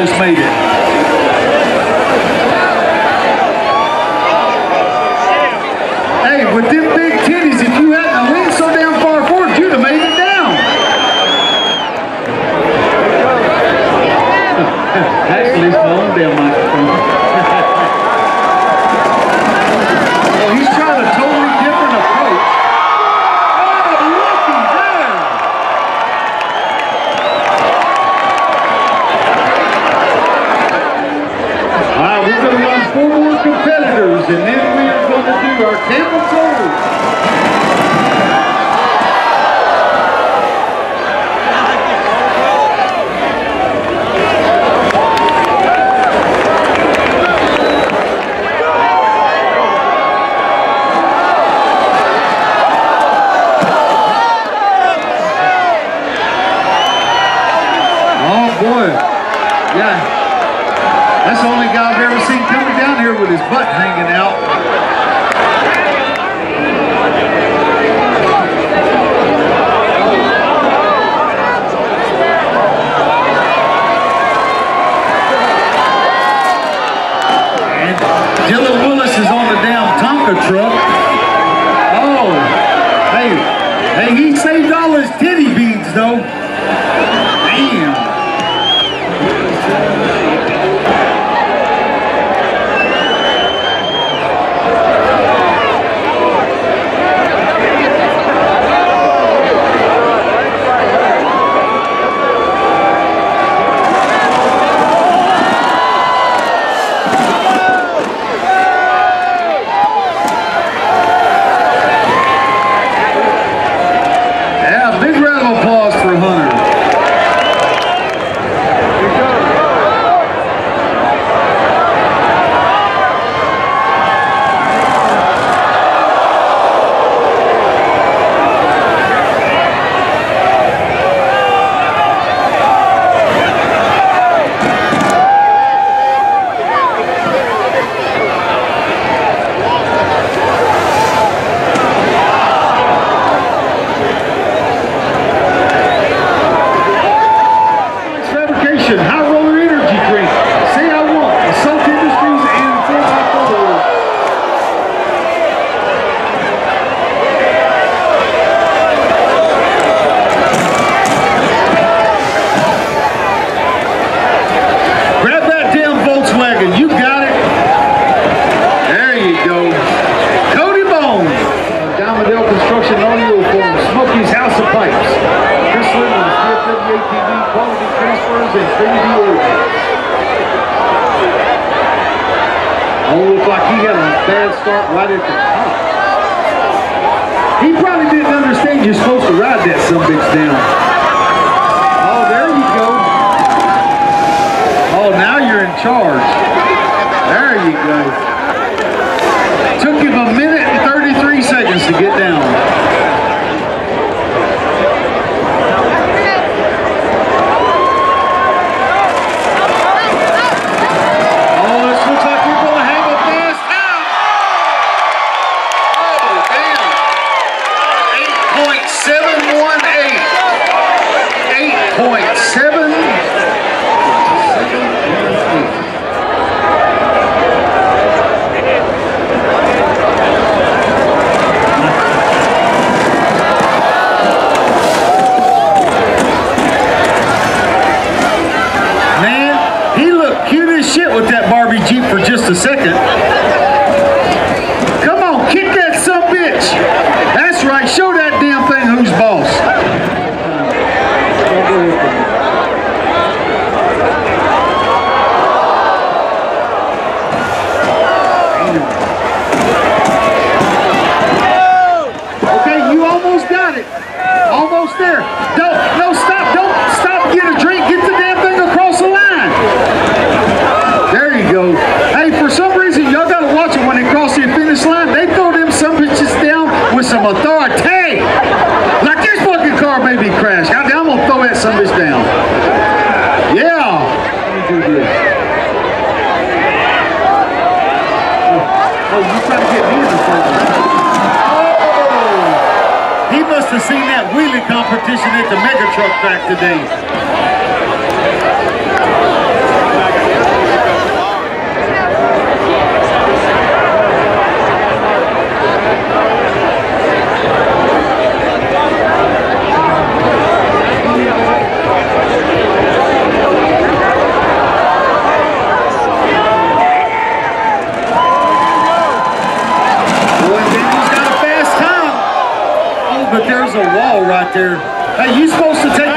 almost made it. only guy I've ever seen coming down here with his butt hanging out. Don't like he had a bad start right at the. He probably didn't understand you're supposed to ride that some bitch down. Oh, there you go. Oh, now you're in charge. There you go. Some authority. Like this fucking car made me crash. Goddamn, I'm gonna throw that some bitch down. Yeah. Let me do this. Oh, you trying to get me in Oh! He must have seen that wheelie competition at the Mega Truck track today. There. Hey, you supposed to take